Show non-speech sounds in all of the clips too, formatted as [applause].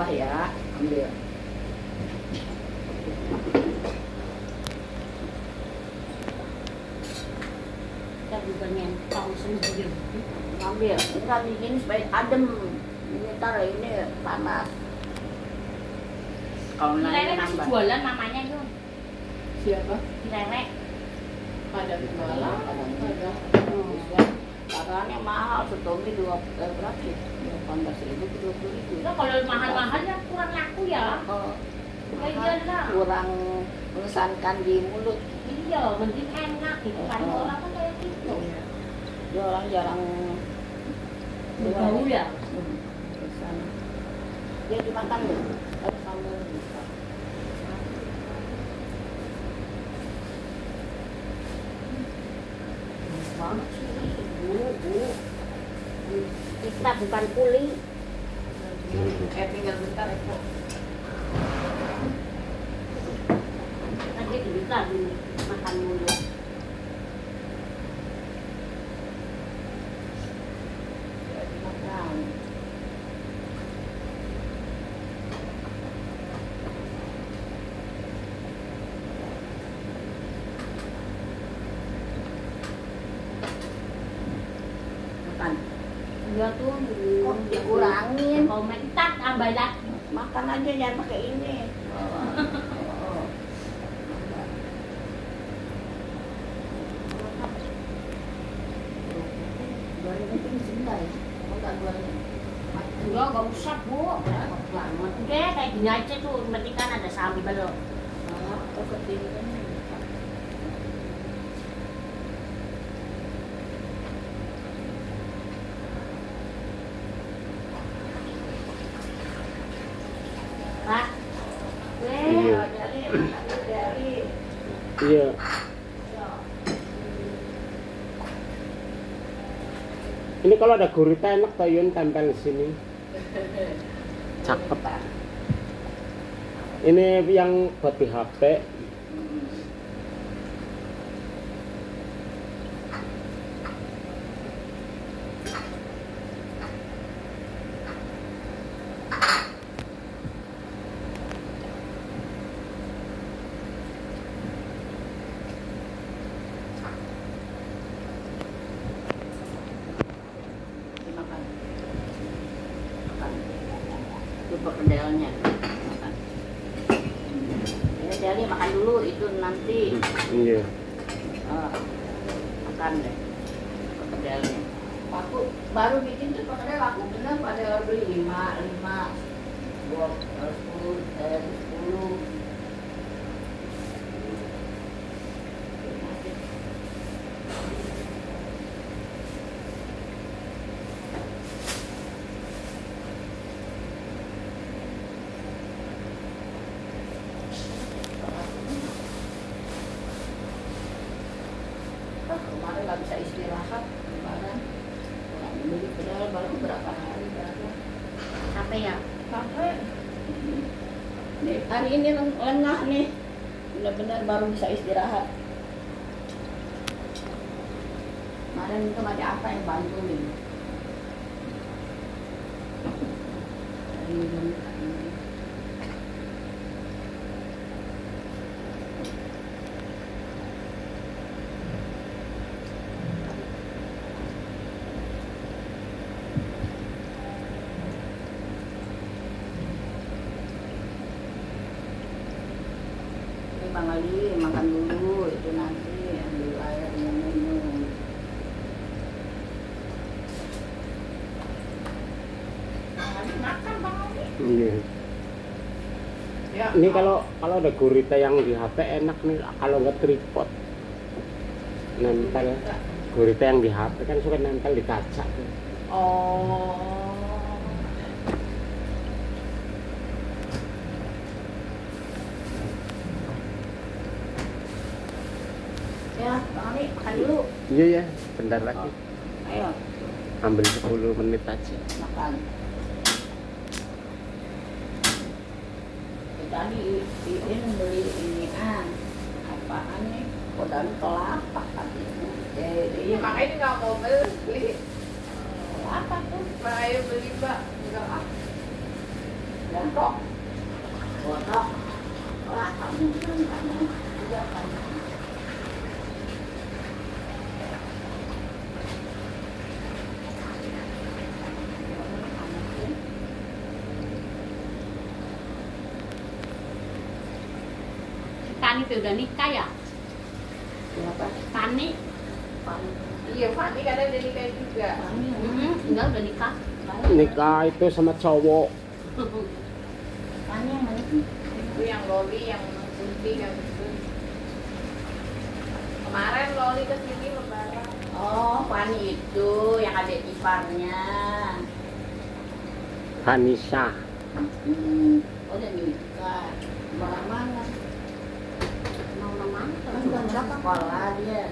nambah ya ambil Kita bukannya tahu sendiri. ambil enggak bikin supaya adem ini tar ini panas kalau masih nambah jualan namanya itu. Siapa? Lele. Ada jualan, ada. Karena mahal setomi dua eh, berapa sih? Delapan belas ribu ke dua puluh ribu. Itu kalau mahal-mahal ya kurang laku ya. Oh, Ya iyalah. kurang mengesankan di mulut. Iya, mending enak gitu kan Oh. orang kan kayak gitu. Dia orang jarang Bau ya. Hmm, kesan. Dia dimakan loh. Sambal bisa. Banget sih, bu, bu. Kita bukan kuli. Eh tinggal bentar ya kok. Nanti kita makan dulu. Dia dimakan. Makan. Iya tuh. Kok dikurangin? Mau mentak tambah lagi. Makan aja jangan pakai ini. Oh. Itu sebentar ya? Oh, enggak usah bu. Banget. Kayak gini aja tuh. Berarti kan ada sambal loh. Ah, kok ketinggian? Pak. Weh. Iya. Dari, makan dari. Iya. Ini kalau ada gurita enak toh Yun tempel di sini. Cakep. Ini yang buat di Itu perkedelnya. Makan. Jadi makan dulu itu nanti Iya. eh, makan deh perkedelnya. Aku baru bikin tuh perkedel aku bener pada beli lima lima dua eh, sepuluh eh, sepuluh Ah, kemarin nggak bisa istirahat kemarin Pulang beli pedal baru berapa hari berapa? Capek ya? capek nih hari ini len- lengah nih. Benar-benar baru bisa istirahat. Kemarin itu ada apa yang bantu nih ini. Ini Bang Ali makan dulu itu nanti ambil air yang minum. Makan Bang. Iya. Ya. Ini kalau kalau ada gurita yang di HP enak nih kalau nggak tripod nempel gurita yang di HP kan suka nempel di kaca tuh. Oh. Bang makan dulu. Iya ya, bentar lagi. Ayo, Ambil 10 menit aja. makan. Tadi Iin beli ini ah, apaan nih? Kodan kelapa. Jadi Iya, makanya nggak mau beli. kelapa tuh. Makanya beli mbak. Enggak ah. Botok. Botok. Wah, kamu kan kamu tuh udah nikah ya? Siapa? Tani? Iya, Fani kadang jadi kayak juga. Hmm, enggak udah nikah. Nikah itu sama cowok. [laughs] Tanya yang mana sih? Itu yang Loli, yang Kunti, yang itu. Kemarin Loli ke sini lebaran. Oh, Fani itu yang ada iparnya. Vanessa. Hmm. Oh, udah nikah. Mana mana? Mau nama? Kan udah nggak sekolah dia.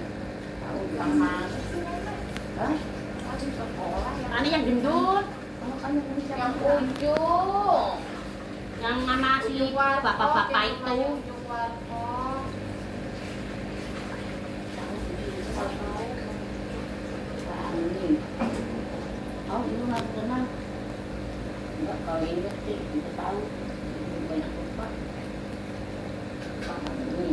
Mana? Hah? Sekolah Tani yang gendut, yang ujung. yang nama si bapak-bapak itu. Oh, itu nggak kenal. Enggak, kalau ini sih kita tahu. Banyak tempat. Fani.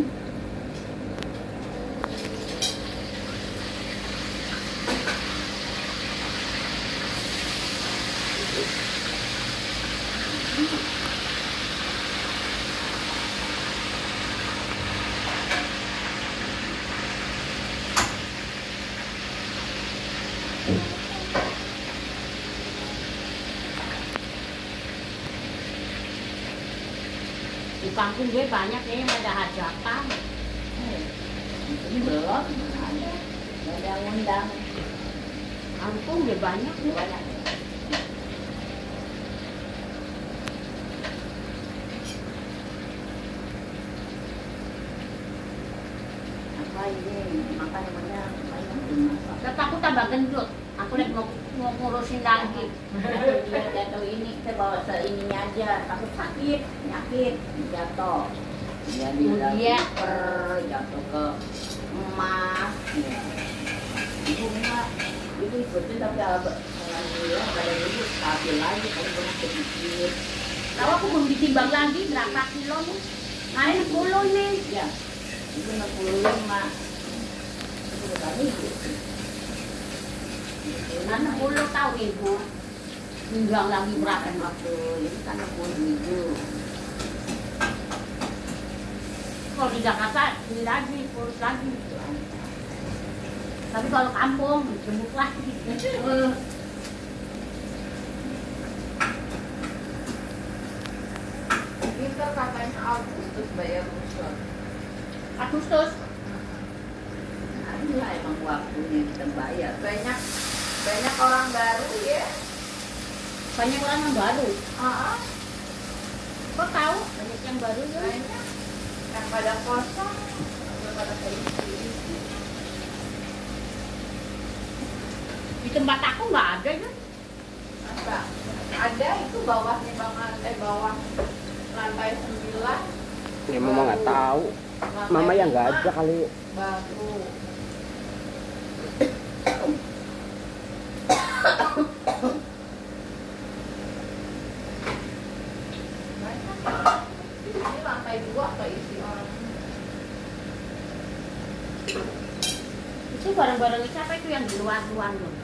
Di kampung gue banyak ya yang ada hajatan. Ini belum ada. Ada undang. Kampung gue banyak nih. Banyak. Apa ini? Makan yang banyak. Banyak dimasak. Terus aku tambah gendut. Aku lagi mau, mau ngurusin lagi. Dia jatuh ini kita bawa seininya aja. Takut sakit, penyakit, jatuh. Dia di Oh, iya. per jatuh ke emas. Ya. Ibu enggak, ibu ikutin tapi alhamdulillah ada ibu stabil lagi kalau pernah sedikit. Tahu aku belum ditimbang lagi berapa kilo nih? Nah ini 10 nih. Ya, 65. Itu bukan ibu. 60 tahu ibu. Timbang lagi berapa? Waktu ini kan 67. Kalau di Jakarta ini lagi, kurus lagi. Tapi kalau kampung gemuk lagi. Kita katanya Agustus bayar rusun. Agustus. Inilah emang waktunya kita bayar. Banyak banyak orang baru ya. Banyak orang yang baru. Ah, Kok tahu? Banyak yang baru ya. banyak yang pada kosong, yang pada keisi. Di tempat aku nggak ada ya. Masa ada itu bawahnya bang eh bawah lantai sembilan. Ya mama nggak tahu. Mama yang nggak ada kali. Baru. Banyak. Di sini lantai dua keisi orang. Itu barang-barang siapa itu yang di luar-luar loh?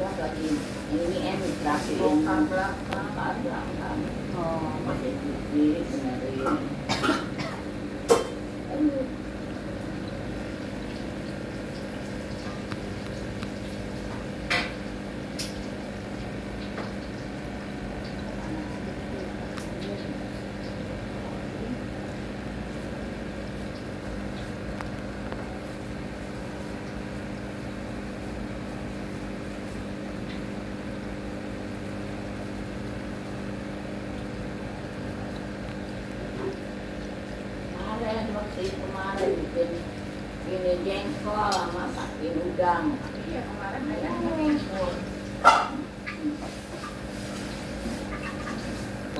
Lagi ini emigrasi belakang. Bongkar belakang. Oh. Masih kiri benerin. Itu kemarin bikin ini jengkol masakin udang. Iya kemarin ada.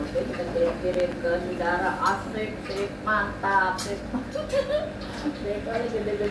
Oke kita kirim-kirim ke saudara asik, sip, mantap, sip. Sip [laughs] kali gede-gede.